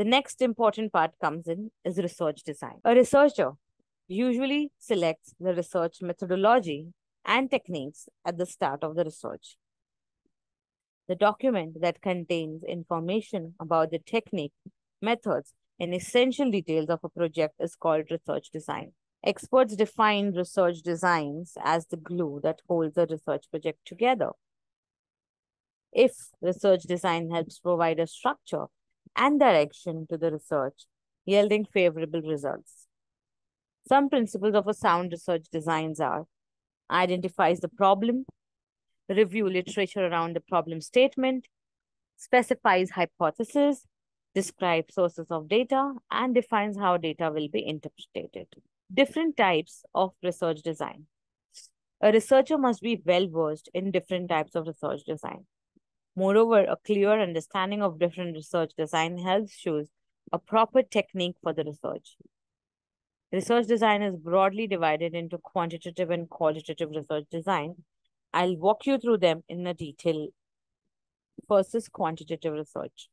The next important part comes in is research design. A researcher usually selects the research methodology and techniques at the start of the research. The document that contains information about the technique, methods, and essential details of a project is called research design. Experts define research designs as the glue that holds a research project together. If research design helps provide a structure and direction to the research, yielding favorable results. Some principles of a sound research designs are identifies the problem, review literature around the problem statement, specifies hypothesis, describes sources of data, and defines how data will be interpreted. Different types of research design. A researcher must be well versed in different types of research design. Moreover, a clear understanding of different research design helps choose a proper technique for the research. Research design is broadly divided into quantitative and qualitative research design. I'll walk you through them in a detail. First is quantitative research.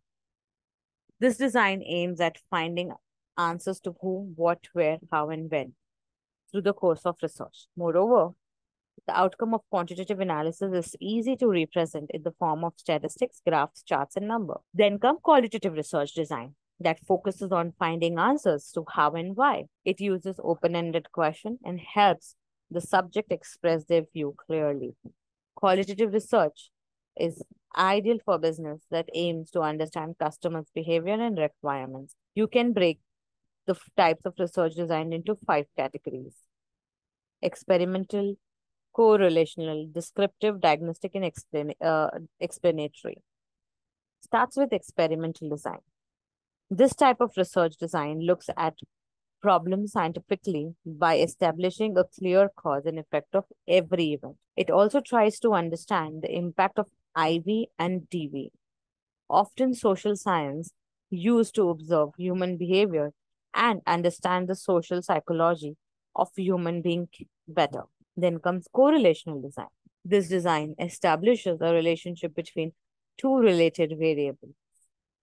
This design aims at finding answers to who, what, where, how, and when through the course of research. Moreover, the outcome of quantitative analysis is easy to represent in the form of statistics, graphs, charts, and numbers. Then come qualitative research design that focuses on finding answers to how and why. It uses open-ended question and helps the subject express their view clearly. Qualitative research is ideal for business that aims to understand customers' behavior and requirements. You can break the types of research design into five categories. Experimental, correlational, descriptive, diagnostic, and uh, explanatory. Starts with experimental design. This type of research design looks at problems scientifically by establishing a clear cause and effect of every event. It also tries to understand the impact of IV and DV. Often social science used to observe human behavior and understand the social psychology of human being better. Then comes correlational design. This design establishes a relationship between two related variables.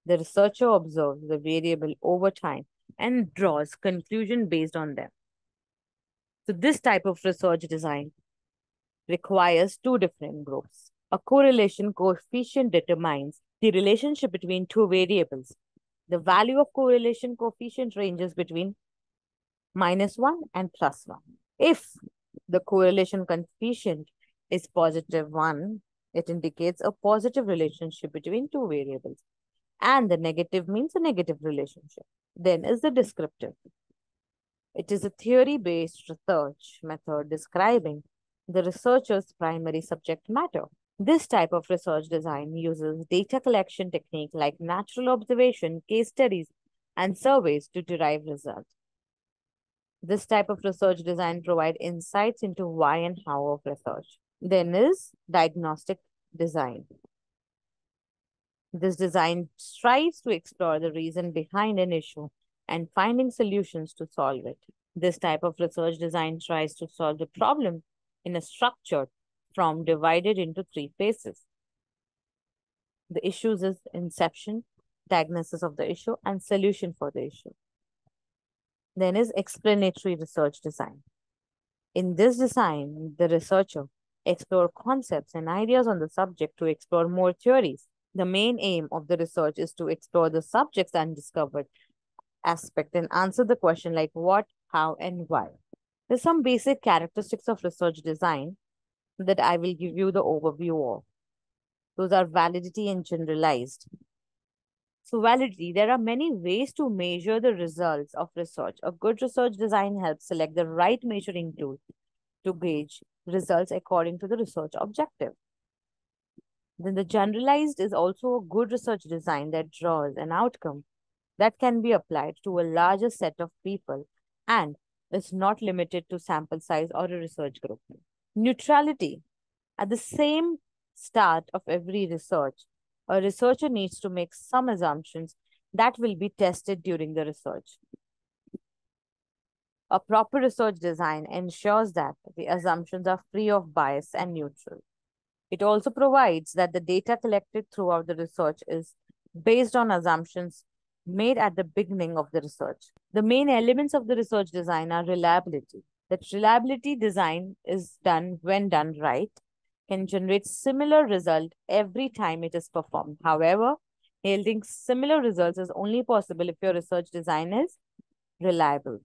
The researcher observes the variable over time and draws conclusion based on them. So this type of research design requires two different groups. A correlation coefficient determines the relationship between two variables. The value of correlation coefficient ranges between minus 1 and plus 1. If the correlation coefficient is positive 1, it indicates a positive relationship between two variables. And the negative means a negative relationship. Then is the descriptive. It is a theory-based research method describing the researcher's primary subject matter. This type of research design uses data collection technique like natural observation, case studies, and surveys to derive results. This type of research design provide insights into why and how of research. Then is diagnostic design. This design strives to explore the reason behind an issue and finding solutions to solve it. This type of research design tries to solve the problem in a structured from divided into three phases. The issues is inception, diagnosis of the issue, and solution for the issue. Then is explanatory research design. In this design, the researcher explore concepts and ideas on the subject to explore more theories. The main aim of the research is to explore the subject's undiscovered aspect and answer the question like what, how, and why. There's some basic characteristics of research design that I will give you the overview of. Those are validity and generalized. So validity, there are many ways to measure the results of research. A good research design helps select the right measuring tool to gauge results according to the research objective. Then the generalized is also a good research design that draws an outcome that can be applied to a larger set of people and is not limited to sample size or a research group. Neutrality. At the same start of every research, a researcher needs to make some assumptions that will be tested during the research. A proper research design ensures that the assumptions are free of bias and neutral. It also provides that the data collected throughout the research is based on assumptions made at the beginning of the research. The main elements of the research design are reliability. That reliability design is done when done right, can generate similar result every time it is performed. However, yielding similar results is only possible if your research design is reliable.